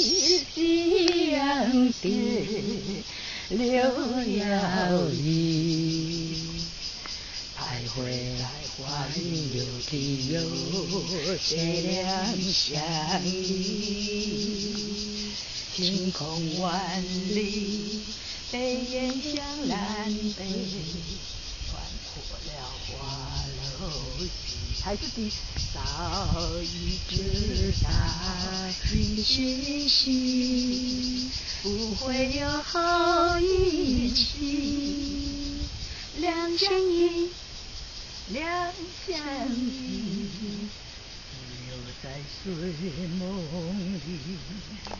夕阳跌流摇曳，徘徊在花影柳堤有谁两相依？晴空万里，北雁向南飞，穿过了花楼梯，还是的，早已知道今夕夕不会有好运气，两相依，两相依，只有在睡梦里。